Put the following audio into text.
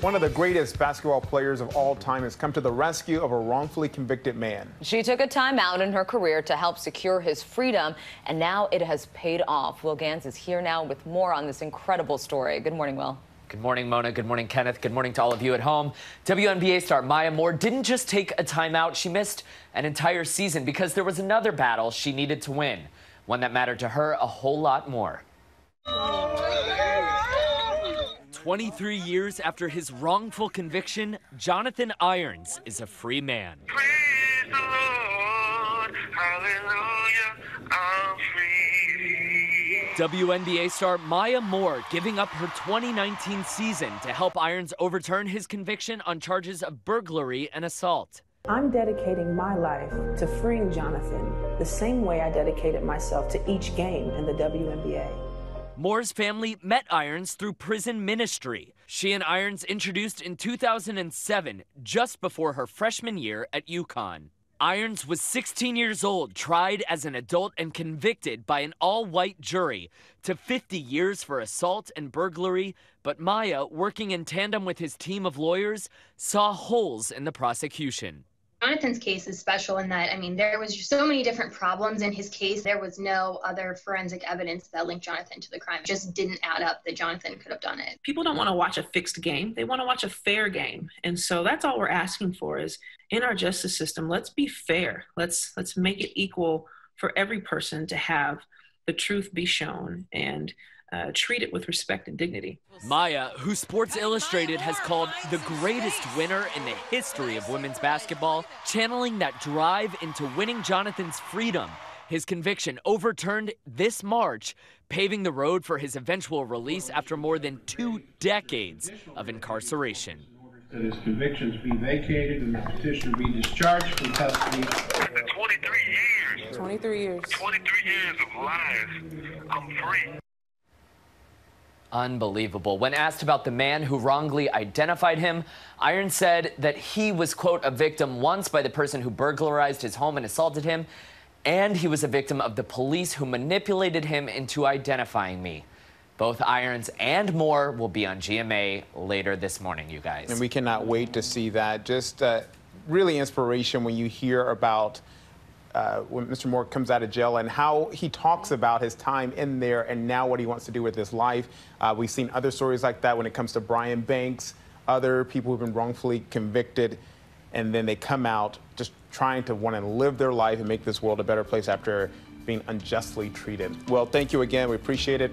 One of the greatest basketball players of all time has come to the rescue of a wrongfully convicted man. She took a time out in her career to help secure his freedom, and now it has paid off. Will Ganss is here now with more on this incredible story. Good morning, Will. Good morning, Mona. Good morning, Kenneth. Good morning to all of you at home. WNBA star Maya Moore didn't just take a timeout, she missed an entire season because there was another battle she needed to win, one that mattered to her a whole lot more. 23 years after his wrongful conviction, Jonathan Irons is a free man. WNBA star Maya Moore giving up her 2019 season to help Irons overturn his conviction on charges of burglary and assault. I'm dedicating my life to freeing Jonathan the same way I dedicated myself to each game in the WNBA. Moore's family met Irons through prison ministry. She and Irons introduced in 2007, just before her freshman year at UConn. Irons was 16 years old, tried as an adult, and convicted by an all white jury to 50 years for assault and burglary. But Maya, working in tandem with his team of lawyers, saw holes in the prosecution. Jonathan's case is special in that, I mean, there was so many different problems in his case. There was no other forensic evidence that linked Jonathan to the crime. It just didn't add up that Jonathan could have done it. People don't want to watch a fixed game. They want to watch a fair game. And so that's all we're asking for is in our justice system, let's be fair. Let's let's make it equal for every person to have the truth be shown and uh, treat it with respect and dignity. Maya, who Sports Illustrated has called the greatest winner in the history of women's basketball, channeling that drive into winning Jonathan's freedom. His conviction overturned this March, paving the road for his eventual release after more than two decades of incarceration. That his convictions be vacated and the petitioner be discharged from custody. 23 years. 23 years. 23 years of life. I'm free. Unbelievable. When asked about the man who wrongly identified him, Irons said that he was, quote, a victim once by the person who burglarized his home and assaulted him, and he was a victim of the police who manipulated him into identifying me. Both Irons and Moore will be on GMA later this morning, you guys. And we cannot wait to see that. Just uh, really inspiration when you hear about uh, when Mr. Moore comes out of jail and how he talks about his time in there and now what he wants to do with his life. Uh, we've seen other stories like that when it comes to Brian Banks, other people who've been wrongfully convicted, and then they come out just trying to want to live their life and make this world a better place after being unjustly treated. Well, thank you again. We appreciate it.